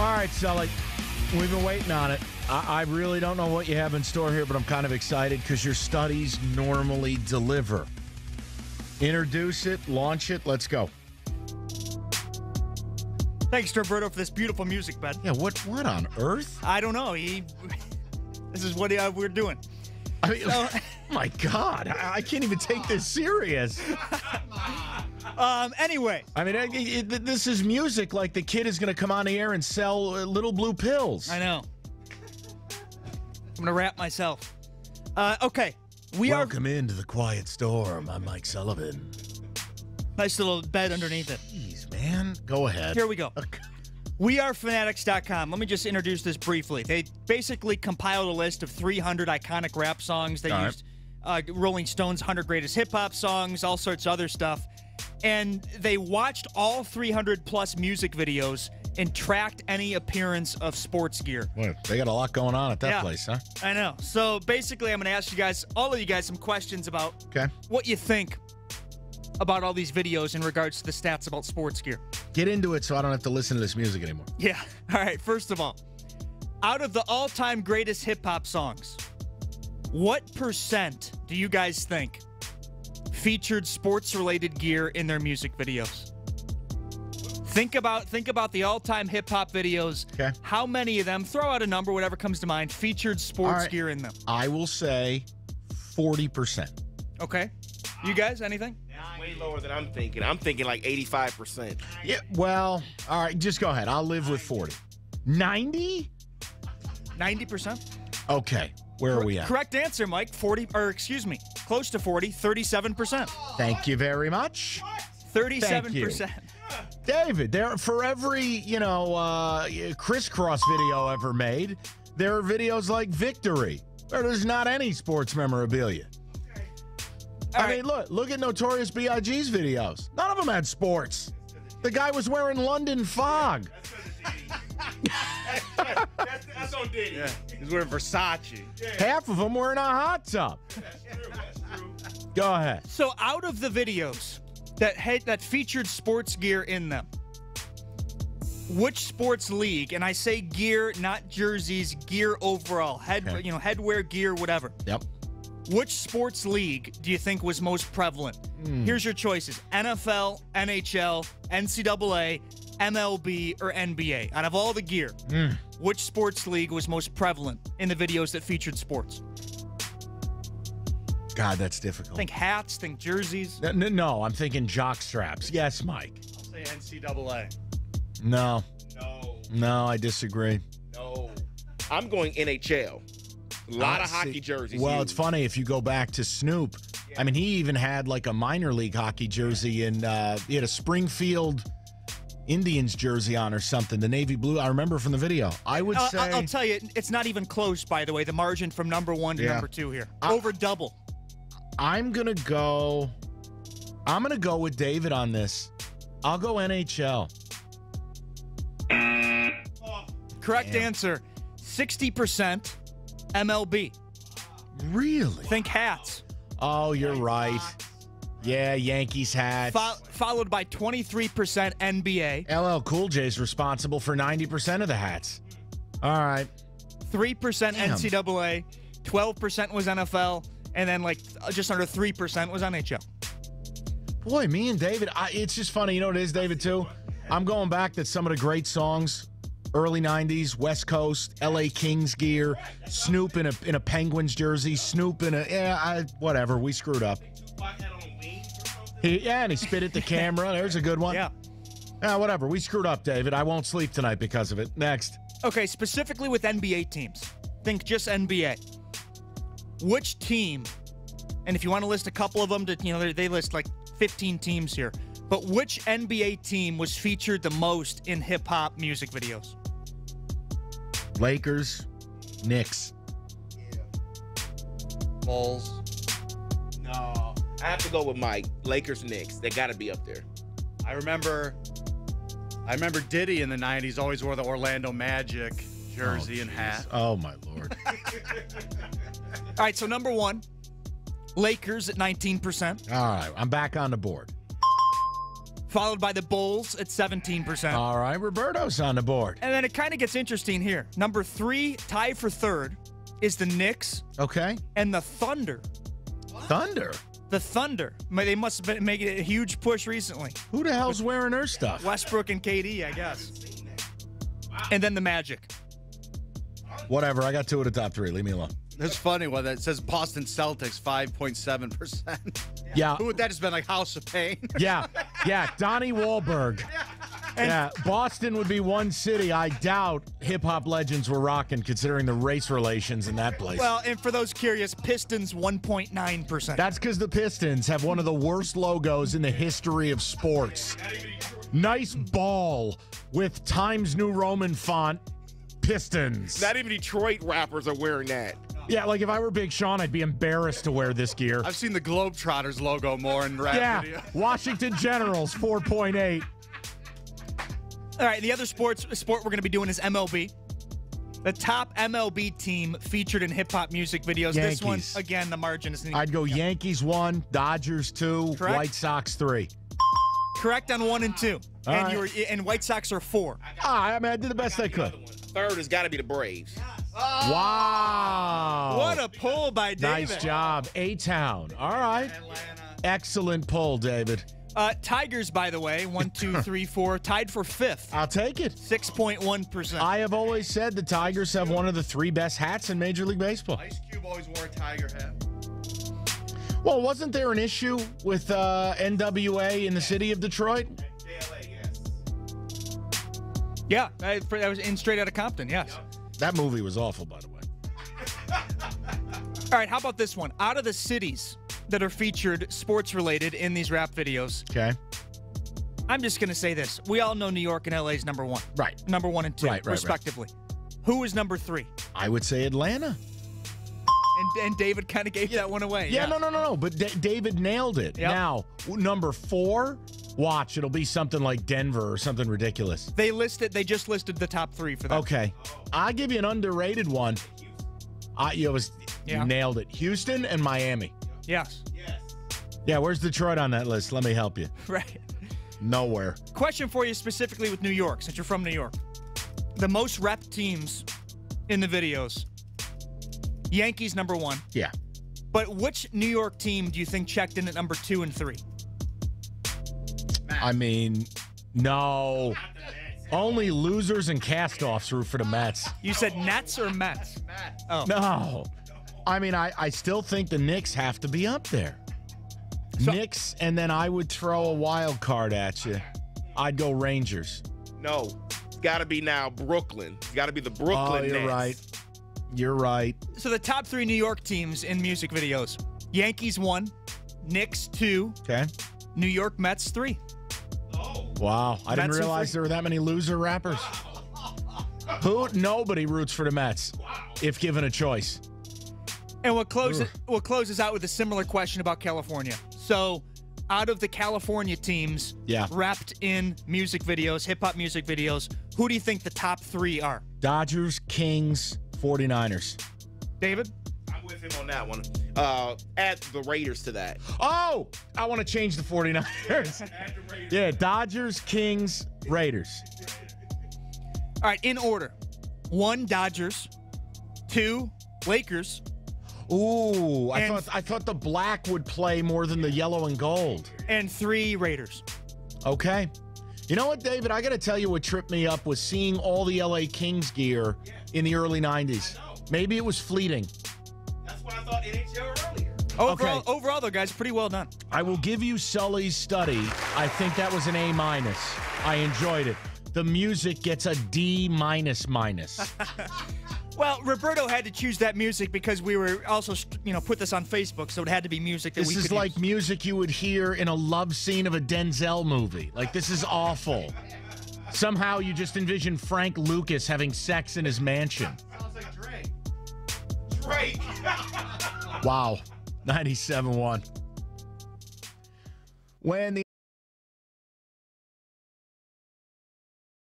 All right, Sully. We've been waiting on it. I, I really don't know what you have in store here, but I'm kind of excited because your studies normally deliver. Introduce it, launch it. Let's go. Thanks, Roberto, for this beautiful music, bud. Yeah, what what on earth? I don't know. He, this is what uh, we're doing. I mean, So- my God, I, I can't even take this serious. Um. Anyway, I mean, I- it, this is music like the kid is going to come on the air and sell uh, little blue pills. I know. I'm gonna wrap myself. Uh. Okay. We are Welcome into the quiet storm. I'm Mike Sullivan. nice little bed underneath it. Jeez, man. Go ahead. Here we go. We are fanatics.com. Let me just introduce this briefly. They basically compiled a list of 300 iconic rap songs. They All right. used uh, Rolling Stones' 100 greatest hip hop songs, all sorts of other stuff. And they watched all 300 plus music videos and tracked any appearance of sports gear. Boy, they got a lot going on at that Yeah. place, huh? I know. So basically, I'm going to ask you guys, all of you guys, some questions about Okay. what you think about all these videos in regards to the stats about sports gear. Get into it so I don't have to listen to this music anymore. Yeah. All right. First of all, out of the all time greatest hip hop songs, what percent do you guys think featured sports related gear in their music videos? Think about think about the all-time hip hop videos. Okay. How many of them, throw out a number, whatever comes to mind, featured sports All right. gear in them? I will say 40%. Okay. You guys, anything? Way lower than I'm thinking. I'm thinking like 85%. Yeah, well, all right, just go ahead. I'll live with 40. 90? 90%? Okay. Where are we at? Correct answer, Mike. 40 or excuse me, close to 40, 37%. Thank you very much. 37%. David, there for every, you know, uh Kris Kross video ever made, there are videos like Victory, where there's not any sports memorabilia. All I right. mean, look, look at Notorious B.I.G.'s videos. None of them had sports. The guy was wearing London fog. That's, that's on Diddy. He's wearing Versace. Half of them were in a hot tub. Go ahead. So out of the videos that had that featured sports gear in them, which sports league, and I say gear, not jerseys, gear overall, head Okay. you know, headwear gear, whatever. Yep. Which sports league do you think was most prevalent? Hmm. Here's your choices: NFL, NHL, NCAA, MLB, or NBA. Out of all the gear, hmm. Which sports league was most prevalent in the videos that featured sports? God, that's difficult. Think hats, think jerseys. N- n- no, I'm thinking jock straps. Yes, Mike. I'll say NCAA. No, No, no, I disagree. no. I'm going NHL. A lot Uh, of hockey see, jerseys. Well, it's funny if you go back to Snoop. I mean, he even had like a minor league hockey jersey, and uh, he had a Springfield Indians jersey on or something. The navy blue. I remember from the video. I would say. I'll, I'll tell you, it's not even close. By the way, the margin from number one to Yeah. number two here, I- over double. I'm gonna go. I'm gonna go with David on this. I'll go NHL. Correct Damn. answer: sixty percent MLB. Really? Think hats. Oh, you're right. Yeah, Yankees hat. Fo- followed by twenty-three percent NBA, LL Cool J is responsible for 90% of the hats. All right. three percent Damn. NCAA, twelve percent was NFL, and then like uh, just under three percent was NHL. Boy, me and David, I, it's just funny. You know what it is, David, too? I'm going back to some of the great songs, early 90s, West Coast, LA Kings gear, Snoop in a, in a Penguins jersey, Snoop in a, yeah, I, whatever. We screwed up. He, yeah, and he spit at the camera. There's a good one. Yeah. Yeah, whatever. We screwed up, David. I won't sleep tonight because of it. Next. Okay, specifically with NBA teams. Think just NBA. Which team, and if you want to list a couple of them, to, you know, they- they list like 15 teams here, but which NBA team was featured the most in hip hop music videos? Lakers, Knicks. Yeah. Bulls. No. I have to go with Mike. Lakers, Knicks. They got to be up there. I remember. I remember Diddy in the '90s always wore the Orlando Magic jersey oh, and hat. Oh, my Lord. All right, so number one, Lakers at 19%, All right. I'm back on the board. followed by the Bulls at 17%. All right, Roberto's on the board. and then it kind of gets interesting here. Number three, tied for third, is the Knicks Okay. and the Thunder. Thunder. The Thunder. They must have been making a huge push recently. Who the hell's wearing her stuff? Westbrook and KD, I guess. And then the Magic. Whatever. I got two of the top three. Leave me alone. It's funny when it says Boston Celtics 5.7%. Yeah. Who would that just been like House of Pain? Yeah. Yeah. Donnie Wahlberg. Yeah. Boston would be one city I doubt hip hop legends were rocking, considering the race relations in that place. Well, and for those curious, Pistons 1.9%. That's because the Pistons have one of the worst logos in the history of sports. Nice ball with Times New Roman font. Pistons. Not even Detroit rappers are wearing that. Yeah, like if I were Big Sean, I'd be embarrassed to wear this gear. I've seen the Globetrotters logo more in rap Yeah, video. Washington Generals 4.8. All right, the other sports sport we're going to be doing is MLB. The top MLB team featured in hip hop music videos. This one, Yankees. again, the margin is I'd go Yankees one, Dodgers two, Correct. White Sox three. correct on one and two, All and right. you were and White Sox are four. Ah, I mean, I did the best I could. Third has got to be the Braves. Wow. What a pull by David. nice job. A Town. All right. Excellent pull, David. Uh, Tigers, by the way, one, two, three, four, tied for fifth, I'll take it. six point one percent. I have always said the Tigers have one of the three best hats in Major League Baseball. Ice Cube always wore a tiger hat. Well, wasn't there an issue with uh, NWA in the city of Detroit? Yeah, that was in straight out of Compton. Yes. That movie was awful, by the way. All right, how about this one? Out of the cities that are featured sports related in these rap videos, Okay. I'm just gonna say this: we all know New York and LA is number one, Right. number one and two, Right, right, right. respectively. Who is number three? I would say Atlanta. And, and David kind of gave that one away. Yeah, no, no, no, no. But D- David nailed it. Yep. Now, number four, watch. It'll be something like Denver or something ridiculous. They listed. They just listed the top three for that. Okay. I'll give you an underrated one. I, you, was, Yeah. you nailed it. Houston and Miami. Yes. Yes. Yeah, where's Detroit on that list? Let me help you. Right. Nowhere. Question for you specifically with New York, since you're from New York. The most rep teams in the videos. Yankees number one. Yeah. But which New York team do you think checked in at number two and three? I mean, no. Only losers and castoffs root for the Mets. You said Nets or Mets? Oh. No. I mean, I, I still think the Knicks have to be up there. So- Knicks, and then I would throw a wild card at you. I'd go Rangers. No, it's got to be now Brooklyn. It's got to be the oh, Brooklyn oh, you're Nets. right. You're right. So the top three New York teams in music videos: Yankees one, Knicks two, Okay. New York Mets three. Oh. Wow. I didn't realize there were that many loser rappers. Who? Nobody roots for the Mets if given a choice. And we'll close Ugh. it. We'll close this out with a similar question about California. So, out of the California teams, Yeah. wrapped in music videos, hip hop music videos, who do you think the top three are? Dodgers, Kings, 49ers. David. I'm with him on that one. Uh, add the Raiders to that. Oh, I want to change the 49ers. yeah, Dodgers, Kings, Raiders. All right, in order: one Dodgers, two Lakers, Ooh, I And- thought I thought the black would play more than the yellow and gold. and three Raiders. Okay. You know what, David? I got to tell you what tripped me up was seeing all the LA Kings gear in the early 90s. Maybe it was fleeting. That's what I thought NHL earlier. Overall, Okay. overall though, guys, pretty well done. I will give you Sully's study. I think that was an A minus. I enjoyed it. The music gets a D minus minus. Well, Roberto had to choose that music because we were also, you know, put this on Facebook, so it had to be music that This we is could like use. music you would hear in a love scene of a Denzel movie. Like this is awful. Somehow you just envision Frank Lucas having sex in his mansion. Sounds like Drake. Drake. Wow. 97 1. When the